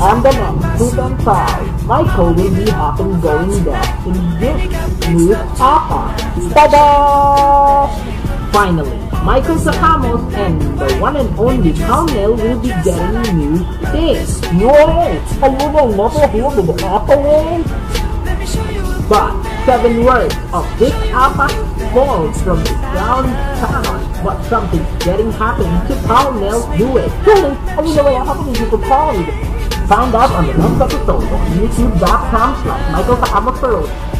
On the next Food and Five, Michael will be often going there in this new Papa. Ta-da! Finally, Michael Sacamos and the one and only Colonel will be getting new things. Yay! I will never hear the Apple But seven words of this Alpha falls from the downtown. But something's getting happening to Colonel Do it. Really? I mean, what happening to the Find out on the next episode of YouTube.com slash Michael Sacamos